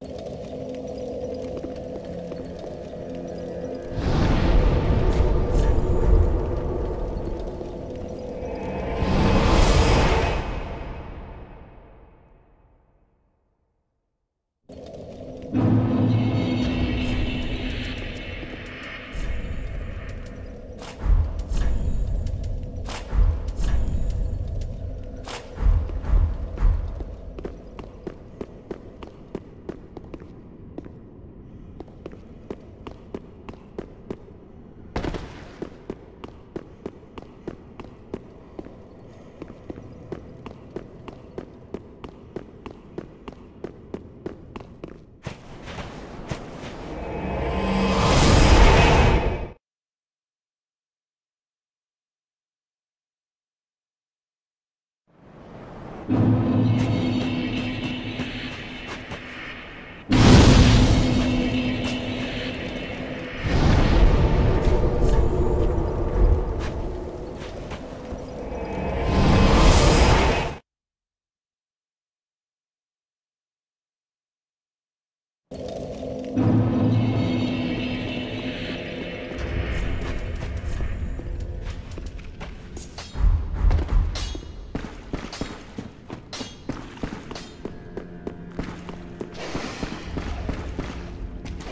you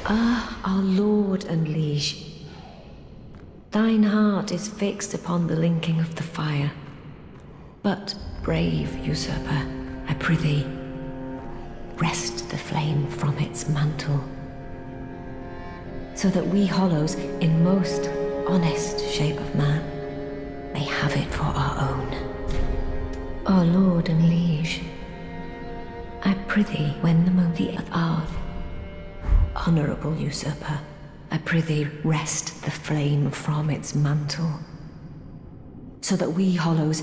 Ah, our lord and liege. Thine heart is fixed upon the linking of the fire. But, brave usurper, I prithee, wrest the flame from its mantle, so that we hollows, in most honest shape of man, may have it for our own. Our lord and liege, I prithee, when the moment hour Honorable usurper, I prithee wrest the flame from its mantle, so that we hollows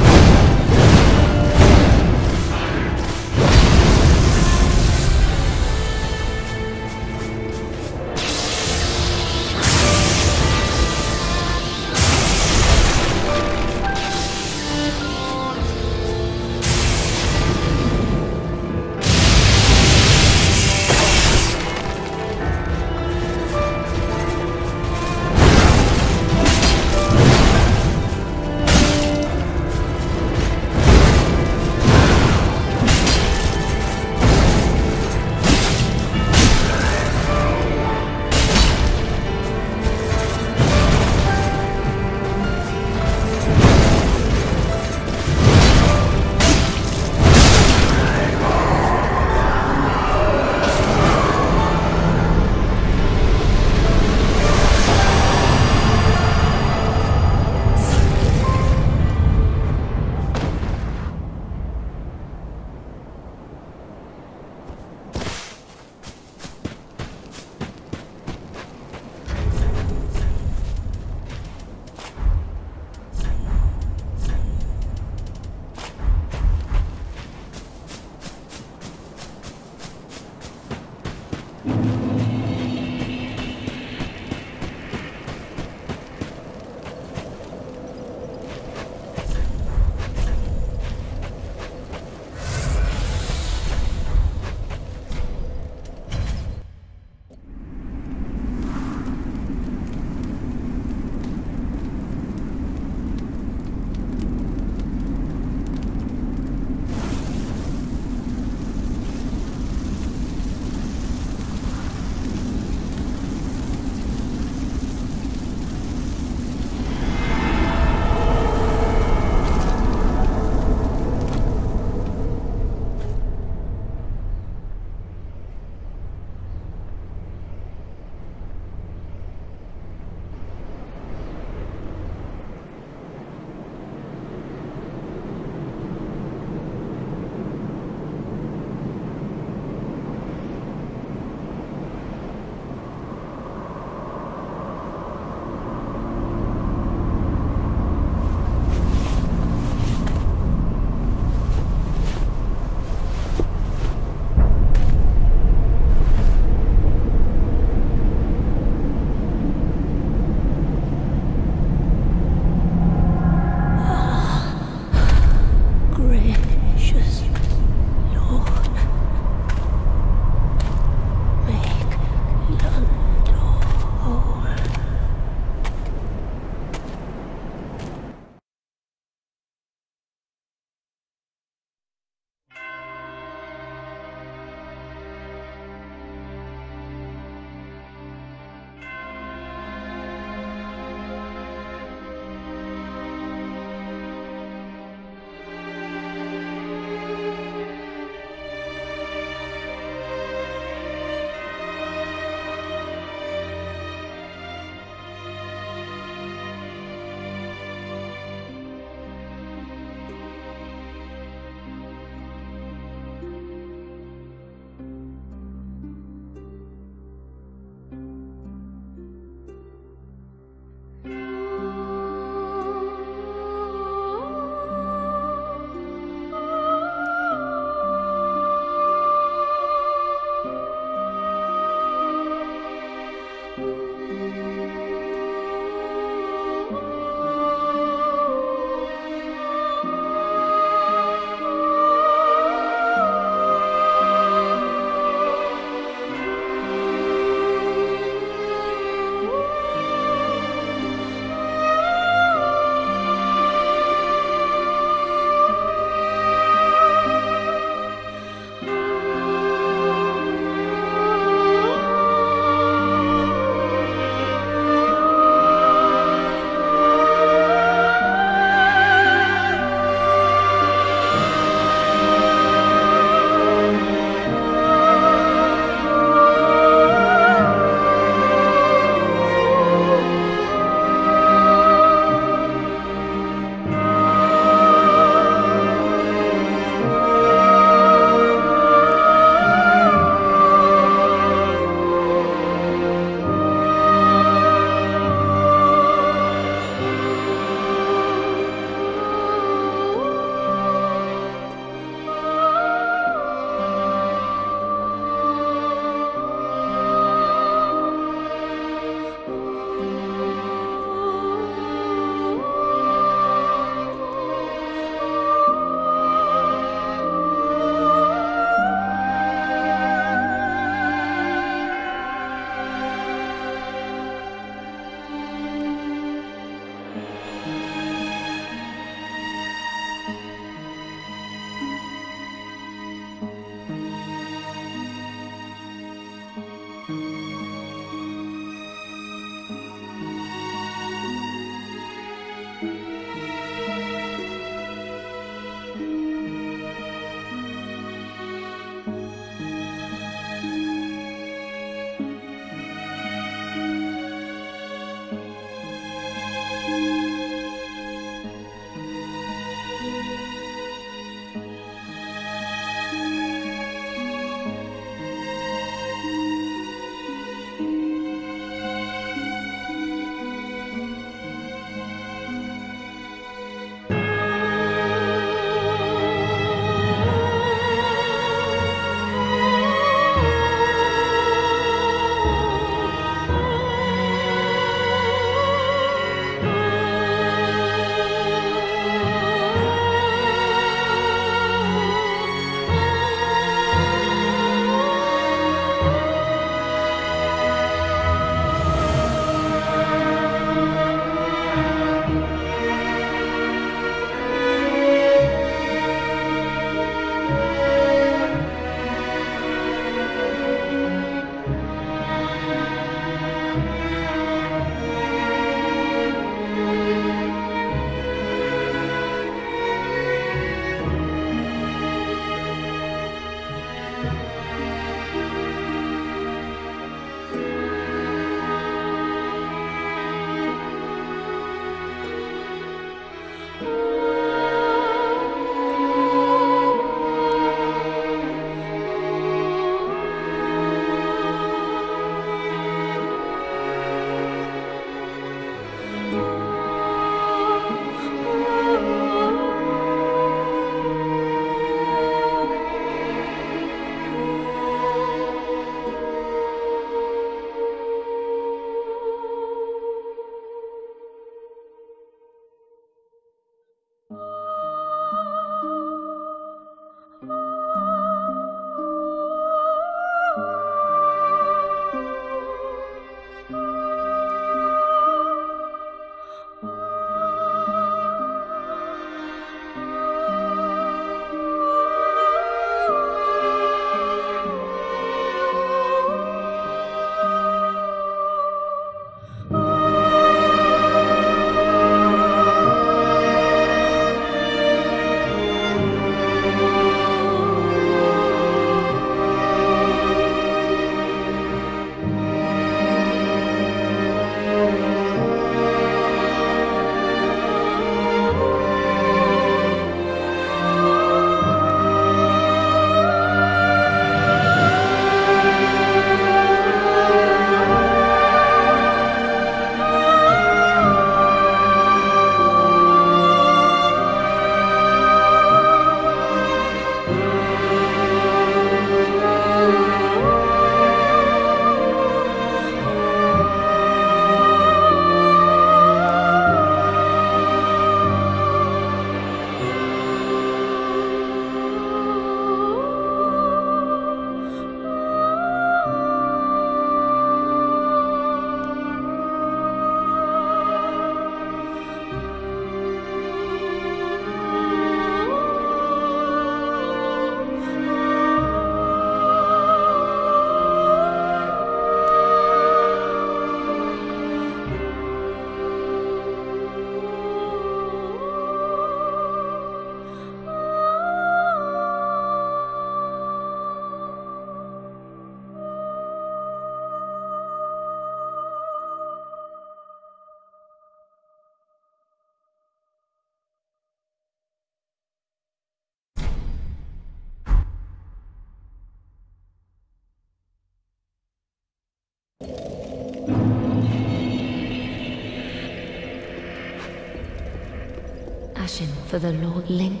Ashen for the Lord Link.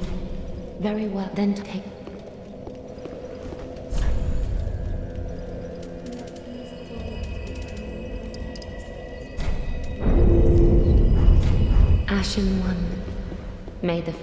Very well, then take. Ashen One, may the